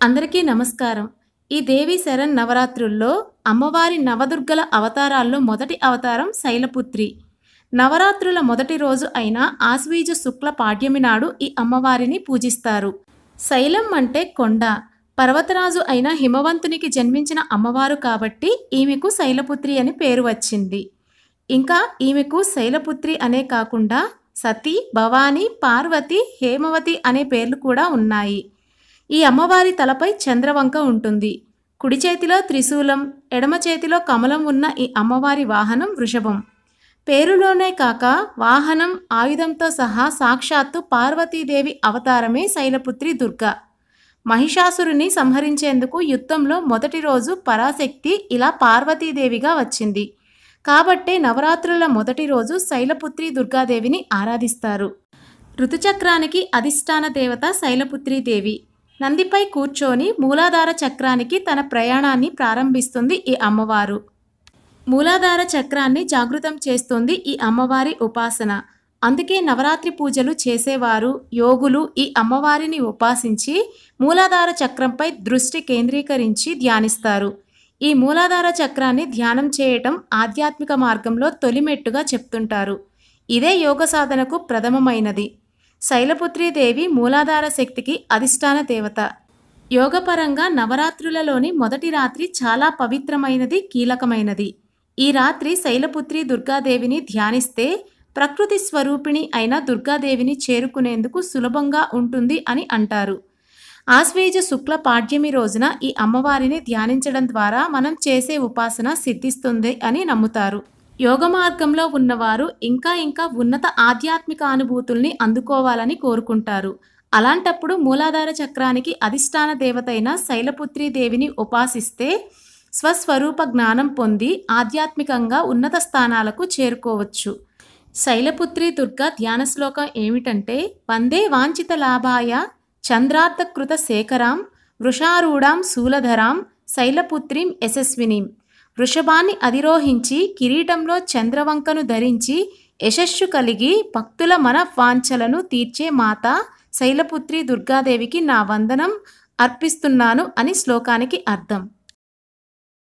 అందరికీ నమస్కారం. ఈ దేవి శరణ్ నవరాత్రుల్లో అమ్మవారి నవదుర్గల అవతారాల్లో మొదటి అవతారం శైలపుత్రి. నవరాత్రుల మొదటి రోజు అయిన ఆశ్వీజ శుక్ల పాడ్యమి నాడు ఈ అమ్మవారిని పూజిస్తారు. శైలం అంటే కొండ. పర్వతరాజు అయిన హిమవంతునికి జన్మించిన అమ్మవారు కాబట్టి ఈమెకు శైలపుత్రి అని పేరు వచ్చింది. ఇంకా ఈమెకు శైలపుత్రి అనే కాకుండా సతీ భవానీ పార్వతి హేమవతి అనే పేర్లు కూడా ఉన్నాయి. ఈ అమ్మవారి తలపై చంద్రవంక ఉంటుంది. కుడి చేతిలో త్రిశూలం ఎడమ చేతిలో కమలం ఉన్న ఈ అమ్మవారి వాహనం వృషభం. పేరులోనే కాక వాహనం ఆయుధంతో సహా సాక్షాత్తు పార్వతీదేవి అవతారమే శైలపుత్రి దుర్గా. మహిషాసురుని సంహరించేందుకు యుద్ధంలో మొదటి రోజు పరాశక్తి ఇలా పార్వతీదేవిగా వచ్చింది. కాబట్టే నవరాత్రుల మొదటి రోజు శైలపుత్రి దుర్గాదేవిని ఆరాధిస్తారు. ఋతుచక్రానికి అధిష్టాన దేవత శైలపుత్రీదేవి నందిపై కూర్చొని మూలాధార చక్రానికి తన ప్రయాణాన్ని ప్రారంభిస్తుంది ఈ అమ్మవారు. మూలాధార చక్రాన్ని జాగృతం చేస్తుంది ఈ అమ్మవారి ఉపాసన. అందుకే నవరాత్రి పూజలు చేసేవారు యోగులు ఈ అమ్మవారిని ఉపాసించి మూలాధార చక్రంపై దృష్టి కేంద్రీకరించి ధ్యానిస్తారు. ఈ మూలాధార చక్రాన్ని ధ్యానం చేయటం ఆధ్యాత్మిక మార్గంలో తొలిమెట్టుగా చెప్తుంటారు. ఇదే యోగ సాధనకు ప్రథమమైనది. శైలపుత్రీదేవి మూలాధార శక్తికి అధిష్టాన దేవత. యోగపరంగా నవరాత్రులలోని మొదటి రాత్రి చాలా పవిత్రమైనది కీలకమైనది. ఈ రాత్రి శైలపుత్రి దుర్గాదేవిని ధ్యానిస్తే ప్రకృతి స్వరూపిణి అయిన దుర్గాదేవిని చేరుకునేందుకు సులభంగా ఉంటుంది అని అంటారు. ఆశ్వేజ శుక్ల పాడ్యమి రోజున ఈ అమ్మవారిని ధ్యానించడం ద్వారా మనం చేసే ఉపాసన సిద్ధిస్తుంది అని నమ్ముతారు. యోగ మార్గంలో ఉన్నవారు ఇంకా ఇంకా ఉన్నత ఆధ్యాత్మిక అనుభూతుల్ని అందుకోవాలని కోరుకుంటారు. అలాంటప్పుడు మూలాధార చక్రానికి అధిష్టాన దేవతైన శైలపుత్రి దేవిని ఉపాసిస్తే స్వస్వరూప జ్ఞానం పొంది ఆధ్యాత్మికంగా ఉన్నత స్థానాలకు చేరుకోవచ్చు. శైలపుత్రి దుర్గా ధ్యాన శ్లోకం ఏమిటంటే వందే వాంఛిత లాభాయ చంద్రార్థకృత శేఖరాం వృషారూఢాం శూలధరాం శైలపుత్రీం యశస్వినీం. వృషభాన్ని అధిరోహించి కిరీటంలో చంద్రవంకను ధరించి యశస్సు కలిగి భక్తుల మన వాంఛలను తీర్చే మాత శైలపుత్రి దుర్గాదేవికి నా వందనం అర్పిస్తున్నాను అని శ్లోకానికి అర్థం.